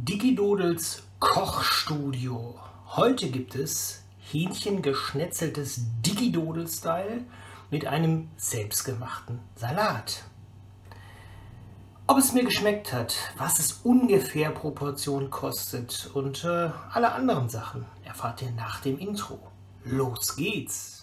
Digidodels Kochstudio. Heute gibt es Hähnchengeschnetzeltes Digidodel-Style mit einem selbstgemachten Salat. Ob es mir geschmeckt hat, was es ungefähr pro Portion kostet und äh, alle anderen Sachen erfahrt ihr nach dem Intro. Los geht's!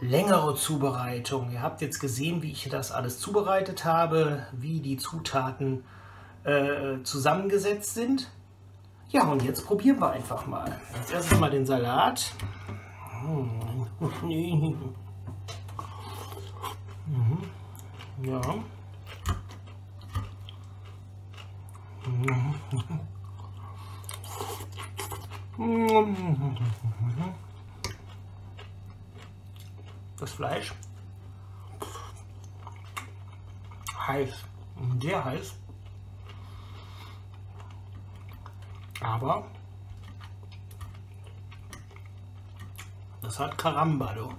Längere Zubereitung. Ihr habt jetzt gesehen, wie ich das alles zubereitet habe, wie die Zutaten äh, zusammengesetzt sind. Ja, und jetzt probieren wir einfach mal. Als erstes mal den Salat. Mhm. Ja. Mhm Fleisch heiß, sehr heiß. Aber das hat Karambado.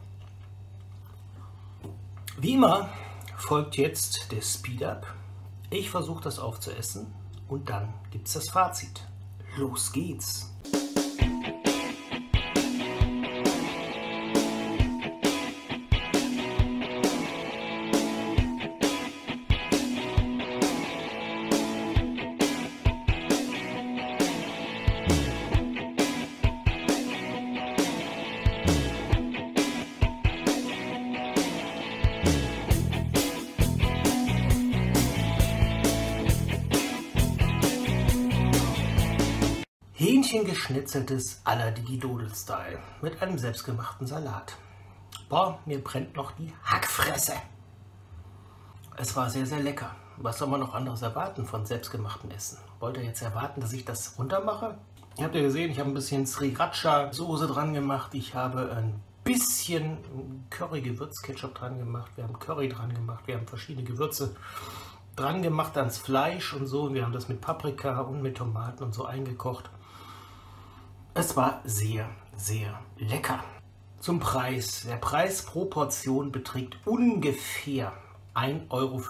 Wie immer folgt jetzt der Speed-Up. Ich versuche das aufzuessen und dann gibt es das Fazit. Los geht's! Hähnchen geschnitzeltes à la Digidodel-Style mit einem selbstgemachten Salat. Boah, mir brennt noch die Hackfresse. Es war sehr, sehr lecker. Was soll man noch anderes erwarten von selbstgemachtem Essen? Wollt ihr jetzt erwarten, dass ich das runtermache? Ihr habt ja gesehen, ich habe ein bisschen Sriracha-Soße dran gemacht. Ich habe ein bisschen Curry-Gewürz-Ketchup dran gemacht. Wir haben Curry dran gemacht. Wir haben verschiedene Gewürze dran gemacht ans Fleisch und so. Wir haben das mit Paprika und mit Tomaten und so eingekocht. Es war sehr, sehr lecker. Zum Preis. Der Preis pro Portion beträgt ungefähr 1,50 Euro,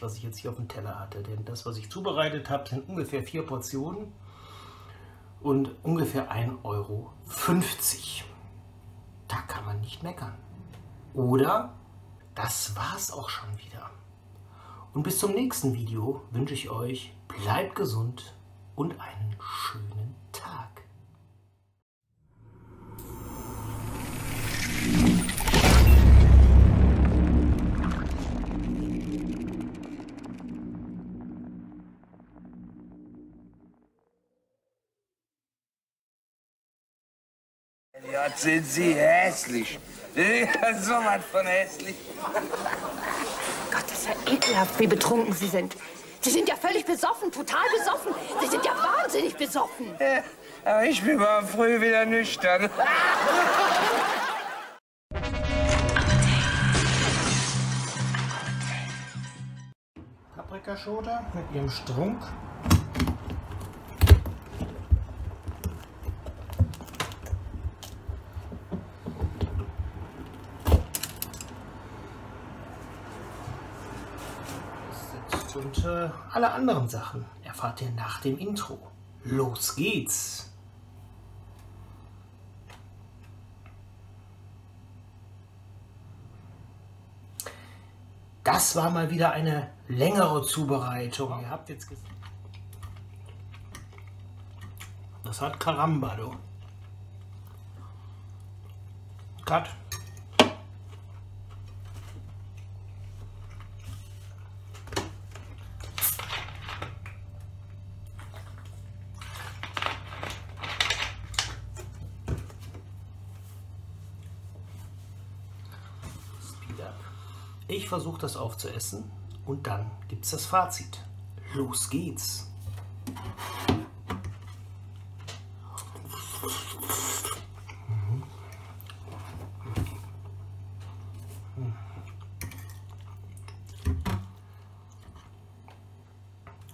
was ich jetzt hier auf dem Teller hatte. Denn das, was ich zubereitet habe, sind ungefähr vier Portionen und ungefähr 1,50 Euro. Da kann man nicht meckern. Oder das war's auch schon wieder. Und bis zum nächsten Video wünsche ich euch, bleibt gesund und einen schönen Tag. Gott, sind Sie hässlich. so was von hässlich. Gott, das ist ja ekelhaft, wie betrunken Sie sind. Sie sind ja völlig besoffen, total besoffen. Sie sind ja wahnsinnig besoffen. Ja, aber ich bin morgen früh wieder nüchtern. Paprikaschote mit ihrem Strunk. Und äh, alle anderen Sachen erfahrt ihr nach dem Intro. Los geht's! Das war mal wieder eine längere Zubereitung. Ihr habt jetzt gesehen. Das hat Karamba, du. Cut. Ich versuche das aufzuessen und dann gibt es das Fazit. Los geht's!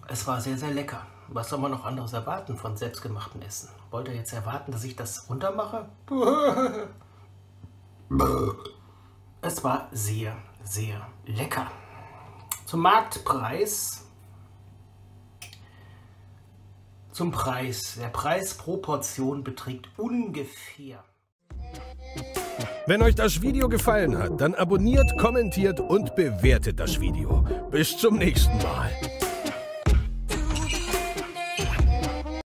Es war sehr, sehr lecker. Was soll man noch anderes erwarten von selbstgemachtem Essen? Wollt ihr jetzt erwarten, dass ich das runtermache? Es war sehr, sehr lecker. Zum Marktpreis. Zum Preis. Der Preis pro Portion beträgt ungefähr. Wenn euch das Video gefallen hat, dann abonniert, kommentiert und bewertet das Video. Bis zum nächsten Mal.